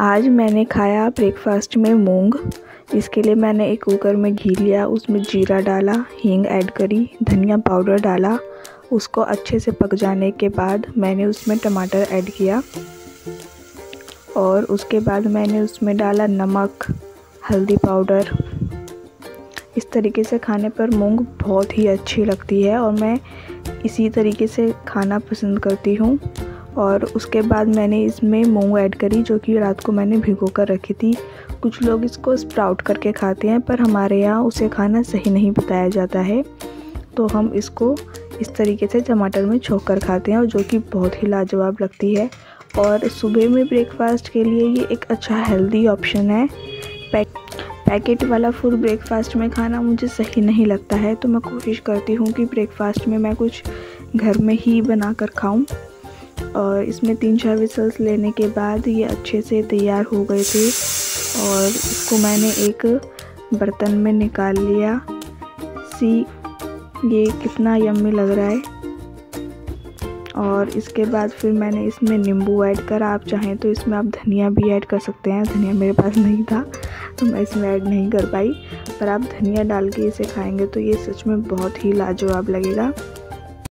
आज मैंने खाया ब्रेकफास्ट में मूंग। इसके लिए मैंने एक कुकर में घी लिया, उसमें जीरा डाला, हींग ऐड करी, धनिया पाउडर डाला। उसको अच्छे से पक जाने के बाद मैंने उसमें टमाटर ऐड किया। और उसके बाद मैंने उसमें डाला नमक, हल्दी पाउडर इस तरीके से खाने पर मूंग बहुत ही अच्छी लगती है और मैं इसी तरीके से खाना पसंद करती हूँ। और उसके बाद मैंने इसमें मूंग ऐड करी, जो कि रात को मैंने भिगो कर रखी थी। कुछ लोग इसको स्प्राउट करके खाते हैं, पर हमारे यहाँ उसे खाना सही नहीं बताया जाता है। तो हम इसको इस तरीके से टमाटर में छोक कर खाते हैं, और जो कि बहुत ही लाजवाब लगती है। और सुबह में ब्रेकफास्ट के लिए ये एक अच्छा हेल्दी ऑप्शन है। पैक पैकेट वाला फ़ूड ब्रेकफास्ट में खाना मुझे सही नहीं लगता है तो मैं कोशिश करती हूँ कि ब्रेकफास्ट में मैं कुछ घर में ही बना कर खाऊँ। और इसमें तीन चार विसल्स लेने के बाद ये अच्छे से तैयार हो गए थे। और इसको मैंने एक बर्तन में निकाल लिया। सी, ये कितना यम्मी लग रहा है। और इसके बाद फिर मैंने इसमें नींबू ऐड करा। आप चाहें तो इसमें आप धनिया भी ऐड कर सकते हैं। धनिया मेरे पास नहीं था तो मैं इसमें ऐड नहीं कर पाई। पर आप धनिया डाल के इसे खाएँगे तो ये सच में बहुत ही लाजवाब लगेगा।